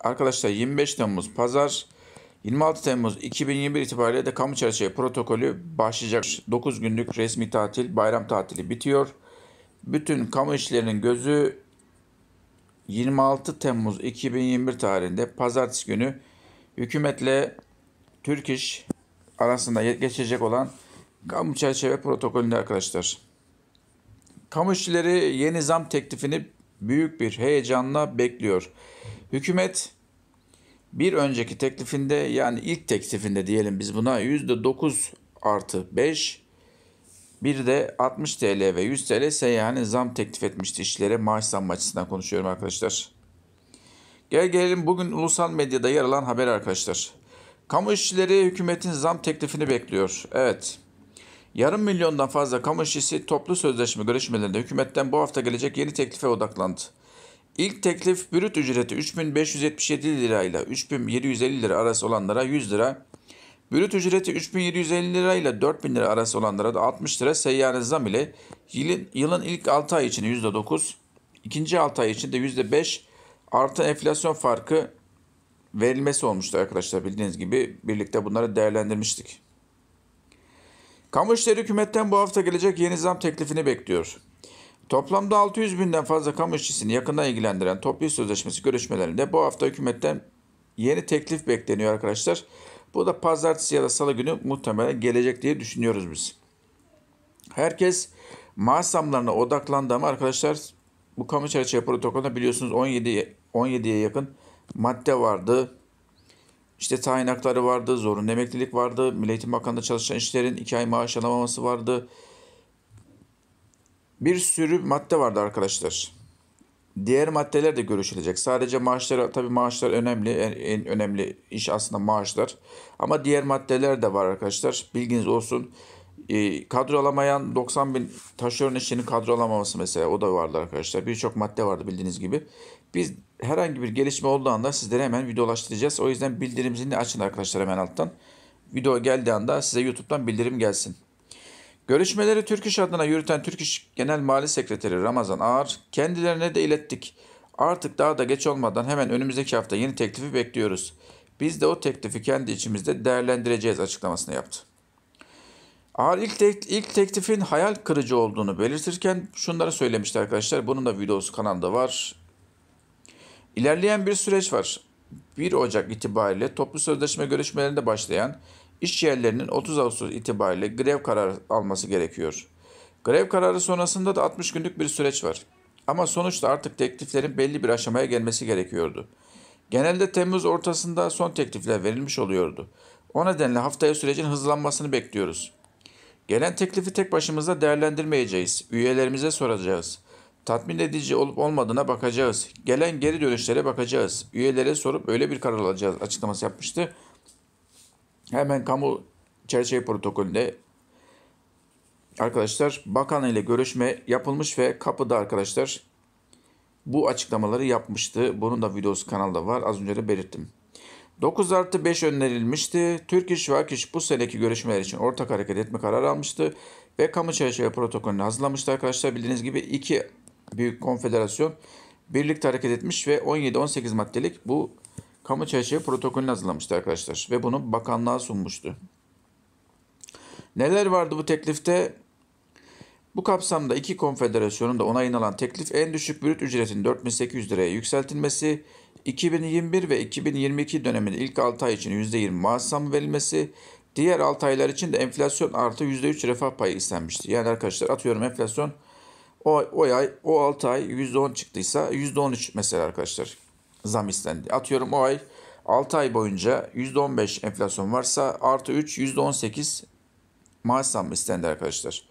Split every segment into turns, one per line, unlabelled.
Arkadaşlar 25 Temmuz Pazar 26 Temmuz 2021 itibariyle de kamu çerçeve protokolü başlayacak. 9 günlük resmi tatil, bayram tatili bitiyor. Bütün kamu işlerinin gözü 26 Temmuz 2021 tarihinde pazartesi günü hükümetle Türk İş arasında geçecek olan kamu çerçeve protokolünde arkadaşlar. Kamu işçileri yeni zam teklifini büyük bir heyecanla bekliyor. Hükümet bir önceki teklifinde yani ilk teklifinde diyelim biz buna %9 artı 5 bir de 60 TL ve 100 TL seyyanen zam teklif etmişti işçilere maaş zam açısından konuşuyorum arkadaşlar. Gel gelelim bugün ulusal medyada yer alan haber arkadaşlar. Kamu işçileri hükümetin zam teklifini bekliyor. Evet. Yarım milyondan fazla kamu işçisi toplu sözleşme görüşmelerinde hükümetten bu hafta gelecek yeni teklife odaklandı. İlk teklif brüt ücreti 3577 lira ile 3750 lira arası olanlara 100 lira, brüt ücreti 3750 lira ile 4000 lira arası olanlara da 60 lira seyyare zam ile yılın, yılın ilk 6 ay için %9, ikinci 6 ay için de %5 artı enflasyon farkı verilmesi olmuştu arkadaşlar bildiğiniz gibi birlikte bunları değerlendirmiştik. Kamu işleri hükümetten bu hafta gelecek yeni zam teklifini bekliyor. Toplamda 600 binden fazla kamu işçisini yakından ilgilendiren toplu sözleşmesi görüşmelerinde bu hafta hükümetten yeni teklif bekleniyor arkadaşlar. Bu da pazartesi ya da salı günü muhtemelen gelecek diye düşünüyoruz biz. Herkes maaş zamlarına odaklandı ama arkadaşlar bu kamu çerçeve protokolünde biliyorsunuz 17 17'ye yakın madde vardı. İşte tayin hakları vardı, zorunlu emeklilik vardı, Milli Eğitim Bakanlığı'nda çalışan işlerin 2 ay maaş alamaması vardı. Bir sürü madde vardı arkadaşlar. Diğer maddeler de görüşülecek. Sadece maaşlar, tabii maaşlar önemli. En, en önemli iş aslında maaşlar. Ama diğer maddeler de var arkadaşlar. Bilginiz olsun. E, kadro alamayan 90 bin taşeron işçinin kadro alamaması mesela o da vardı arkadaşlar. Birçok madde vardı bildiğiniz gibi. Biz herhangi bir gelişme olduğu anda sizlere hemen videolaştıracağız. O yüzden bildirim zilini açın arkadaşlar hemen alttan. Video geldiği anda size YouTube'dan bildirim gelsin. Görüşmeleri Türk İş adına yürüten Türk İş Genel Mali Sekreteri Ramazan Ağar kendilerine de ilettik. Artık daha da geç olmadan hemen önümüzdeki hafta yeni teklifi bekliyoruz. Biz de o teklifi kendi içimizde değerlendireceğiz açıklamasını yaptı. Ağır ilk, tek, ilk teklifin hayal kırıcı olduğunu belirtirken şunları söylemişti arkadaşlar. Bunun da videosu kanalda var. İlerleyen bir süreç var. 1 Ocak itibariyle toplu sözleşme görüşmelerinde başlayan iş yerlerinin 30 Ağustos itibariyle grev kararı alması gerekiyor. Grev kararı sonrasında da 60 günlük bir süreç var. Ama sonuçta artık tekliflerin belli bir aşamaya gelmesi gerekiyordu. Genelde Temmuz ortasında son teklifler verilmiş oluyordu. O nedenle haftaya sürecin hızlanmasını bekliyoruz. Gelen teklifi tek başımıza değerlendirmeyeceğiz. Üyelerimize soracağız. Tatmin edici olup olmadığına bakacağız. Gelen geri dönüşlere bakacağız. Üyelere sorup öyle bir karar alacağız açıklaması yapmıştı. Hemen kamu çerçeve protokolünde arkadaşlar bakan ile görüşme yapılmış ve kapıda arkadaşlar bu açıklamaları yapmıştı. Bunun da videosu kanalda var. Az önce de belirttim. 9 artı 5 önerilmişti. Türk İş ve Akiş bu seneki görüşmeler için ortak hareket etme kararı almıştı. Ve kamu çerçeve protokolünü hazırlamıştı arkadaşlar. Bildiğiniz gibi iki büyük konfederasyon birlikte hareket etmiş ve 17-18 maddelik bu kamu çerçeve protokolünü hazırlamıştı arkadaşlar. Ve bunu bakanlığa sunmuştu. Neler vardı bu teklifte? Bu kapsamda iki konfederasyonun da onayını alan teklif en düşük brüt ücretin 4800 liraya yükseltilmesi, 2021 ve 2022 döneminde ilk 6 ay için %20 maaş zammı verilmesi, diğer 6 aylar için de enflasyon artı %3 refah payı istenmişti. Yani arkadaşlar atıyorum enflasyon o, o ay o 6 ay %10 çıktıysa %13 mesela arkadaşlar zam istendi. Atıyorum o ay 6 ay boyunca %15 enflasyon varsa artı 3 %18 maaş zammı istendi arkadaşlar.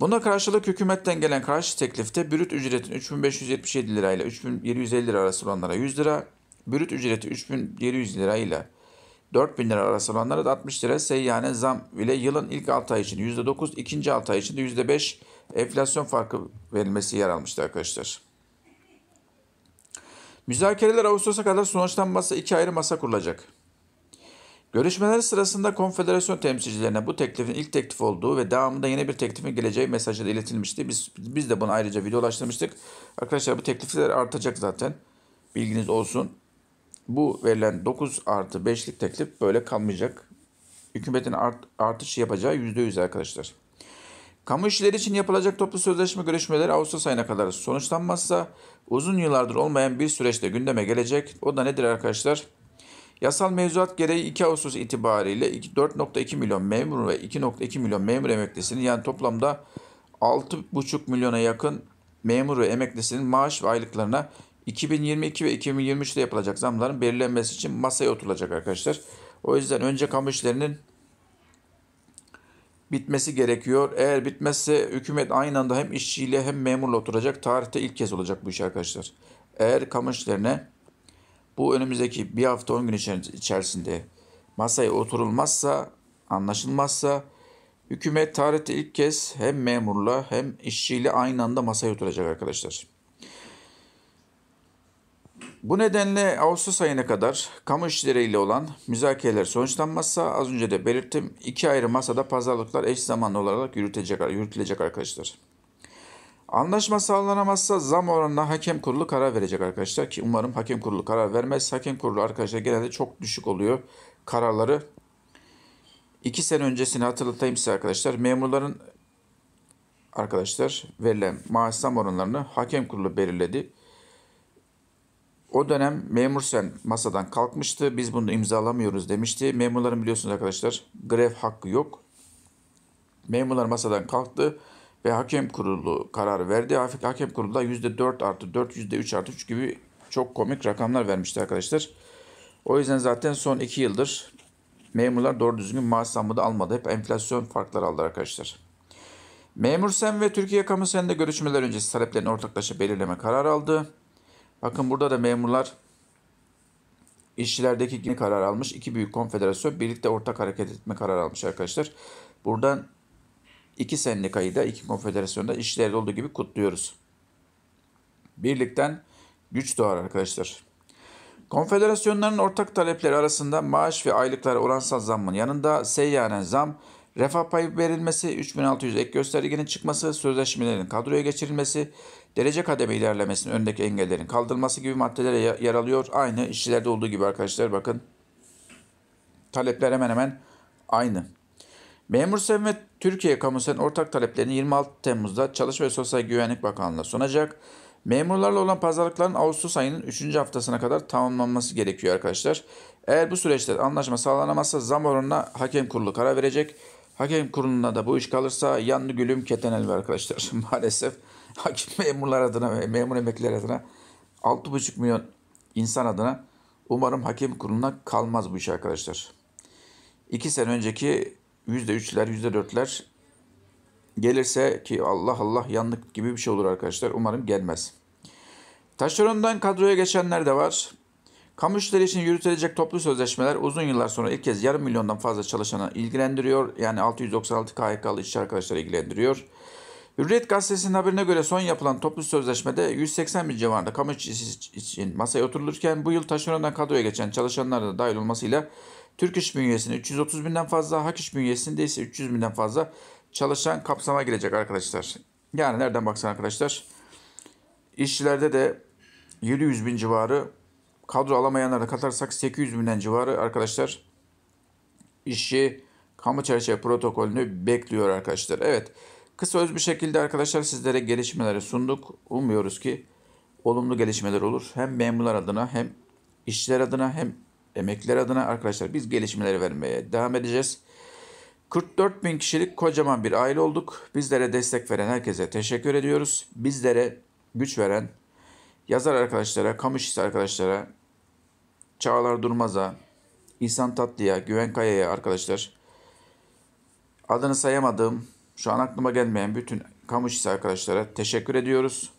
Buna karşılık hükümetten gelen karşı teklifte brüt ücretin 3577 lira ile 3750 lira arası olanlara 100 lira, brüt ücreti 3700 lira ile 4000 lira arası olanlara da 60 lira seyyane zam ile yılın ilk 6 ay için %9, ikinci 6 ay için de %5 enflasyon farkı verilmesi yer almıştı arkadaşlar. Müzakereler Ağustos'a kadar sonuçlanmazsa iki ayrı masa kurulacak. Görüşmeler sırasında konfederasyon temsilcilerine bu teklifin ilk teklif olduğu ve devamında yeni bir teklifin geleceği mesajı da iletilmişti. Biz, biz de bunu ayrıca videolaştırmıştık. Arkadaşlar bu teklifler artacak zaten. Bilginiz olsun. bu verilen 9 artı 5'lik teklif böyle kalmayacak. Hükümetin art, artış yapacağı %100 arkadaşlar. Kamu işleri için yapılacak toplu sözleşme görüşmeleri Ağustos ayına kadar sonuçlanmazsa uzun yıllardır olmayan bir süreçte gündeme gelecek. O da nedir arkadaşlar? Yasal mevzuat gereği 2 Ağustos itibariyle 4.2 milyon memur ve 2.2 milyon memur emeklisinin yani toplamda 6.5 milyona yakın memur ve emeklisinin maaş ve aylıklarına 2022 ve 2023'te yapılacak zamların belirlenmesi için masaya oturulacak arkadaşlar. O yüzden önce kamu işlerinin bitmesi gerekiyor. Eğer bitmezse hükümet aynı anda hem işçiyle hem memurla oturacak. Tarihte ilk kez olacak bu iş arkadaşlar. Eğer kamu işlerine bu önümüzdeki bir hafta 10 gün içerisinde masaya oturulmazsa, anlaşılmazsa hükümet tarihte ilk kez hem memurla hem işçiyle aynı anda masaya oturacak arkadaşlar. Bu nedenle Ağustos ayına kadar kamu işleriyle olan müzakereler sonuçlanmazsa az önce de belirttim iki ayrı masada pazarlıklar eş zamanlı olarak yürütecek, yürütülecek arkadaşlar. Anlaşma sağlanamazsa zam oranına hakem kurulu karar verecek arkadaşlar ki umarım hakem kurulu karar vermez. Hakem kurulu arkadaşlar genelde çok düşük oluyor kararları. İki sene öncesini hatırlatayım size arkadaşlar. Memurların arkadaşlar verilen maaş zam oranlarını hakem kurulu belirledi. O dönem memur sen masadan kalkmıştı. Biz bunu imzalamıyoruz demişti. Memurların biliyorsunuz arkadaşlar grev hakkı yok. Memurlar masadan kalktı ve hakem kurulu karar verdi. Hakem kurulu da %4 artı 4, %3 artı 3 gibi çok komik rakamlar vermişti arkadaşlar. O yüzden zaten son 2 yıldır memurlar doğru düzgün maaş zammı da almadı. Hep enflasyon farkları aldı arkadaşlar. Memur Sen ve Türkiye Kamu Sen'de görüşmeler öncesi taleplerini ortaklaşa belirleme kararı aldı. Bakın burada da memurlar işçilerdeki yeni karar almış. İki büyük konfederasyon birlikte ortak hareket etme kararı almış arkadaşlar. Buradan iki sendikayı da iki konfederasyonda işçilerde olduğu gibi kutluyoruz. Birlikten güç doğar arkadaşlar. Konfederasyonların ortak talepleri arasında maaş ve aylıklar oransal zammın yanında seyyanen zam, refah payı verilmesi, 3600 ek göstergenin çıkması, sözleşmelerin kadroya geçirilmesi, derece kademe ilerlemesinin önündeki engellerin kaldırılması gibi maddelere yer alıyor. Aynı işçilerde olduğu gibi arkadaşlar bakın. Talepler hemen hemen aynı. Memur Sen ve Türkiye Kamu Sen ortak taleplerini 26 Temmuz'da Çalışma ve Sosyal Güvenlik Bakanlığı'na sunacak. Memurlarla olan pazarlıkların Ağustos ayının 3. haftasına kadar tamamlanması gerekiyor arkadaşlar. Eğer bu süreçte anlaşma sağlanamazsa zam oranına hakem kurulu karar verecek. Hakem kurulunda da bu iş kalırsa yanlı gülüm ketenel arkadaşlar. Maalesef hakim memurlar adına memur emekliler adına 6,5 milyon insan adına umarım hakem kuruluna kalmaz bu iş arkadaşlar. İki sene önceki %3'ler, %4'ler gelirse ki Allah Allah yanlık gibi bir şey olur arkadaşlar. Umarım gelmez. Taşerondan kadroya geçenler de var. Kamu işleri için yürütülecek toplu sözleşmeler uzun yıllar sonra ilk kez yarım milyondan fazla çalışanı ilgilendiriyor. Yani 696 KHK'lı işçi arkadaşları ilgilendiriyor. Hürriyet gazetesinin haberine göre son yapılan toplu sözleşmede 180 bin civarında kamu işçisi için masaya oturulurken bu yıl taşerondan kadroya geçen çalışanlar da dahil olmasıyla Türk İş bünyesinde 330 binden fazla, Hak İş bünyesinde ise 300 binden fazla çalışan kapsama girecek arkadaşlar. Yani nereden baksan arkadaşlar işçilerde de 700 bin civarı kadro alamayanları da katarsak 800 binden civarı arkadaşlar işçi kamu çerçeve protokolünü bekliyor arkadaşlar. Evet kısa öz bir şekilde arkadaşlar sizlere gelişmeleri sunduk. Umuyoruz ki olumlu gelişmeler olur. Hem memurlar adına hem işçiler adına hem emekliler adına arkadaşlar biz gelişmeleri vermeye devam edeceğiz. 44 bin kişilik kocaman bir aile olduk. Bizlere destek veren herkese teşekkür ediyoruz. Bizlere güç veren yazar arkadaşlara, kamu işçisi arkadaşlara, Çağlar Durmaz'a, İhsan Tatlı'ya, Güven Kaya'ya arkadaşlar, adını sayamadığım, şu an aklıma gelmeyen bütün kamu işçisi arkadaşlara teşekkür ediyoruz.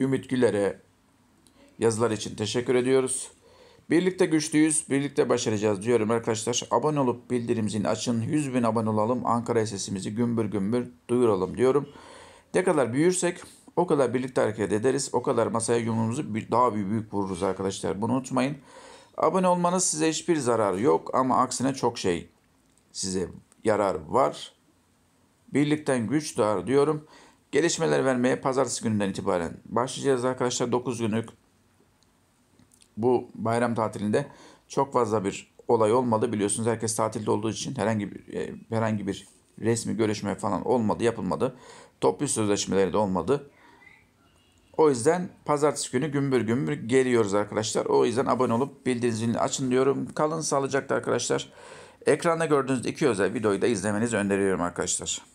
Ümit Güler'e yazılar için teşekkür ediyoruz. Birlikte güçlüyüz, birlikte başaracağız diyorum arkadaşlar. Abone olup bildirim zilini açın. 100 bin abone olalım. Ankara sesimizi gümbür gümbür duyuralım diyorum. Ne kadar büyürsek o kadar birlikte hareket ederiz. O kadar masaya yumruğumuzu daha büyük, vururuz arkadaşlar. Bunu unutmayın. Abone olmanız size hiçbir zararı yok ama aksine çok şey size yarar var. Birlikten güç doğar diyorum. Gelişmeler vermeye pazartesi gününden itibaren başlayacağız arkadaşlar. 9 günlük bu bayram tatilinde çok fazla bir olay olmadı. Biliyorsunuz herkes tatilde olduğu için herhangi bir e, herhangi bir resmi görüşme falan olmadı, yapılmadı. Toplu sözleşmeleri de olmadı. O yüzden pazartesi günü gümbür gümbür geliyoruz arkadaşlar. O yüzden abone olup bildiğiniz zilini açın diyorum. Kalın sağlıcakla arkadaşlar. Ekranda gördüğünüz iki özel videoyu da izlemenizi öneriyorum arkadaşlar.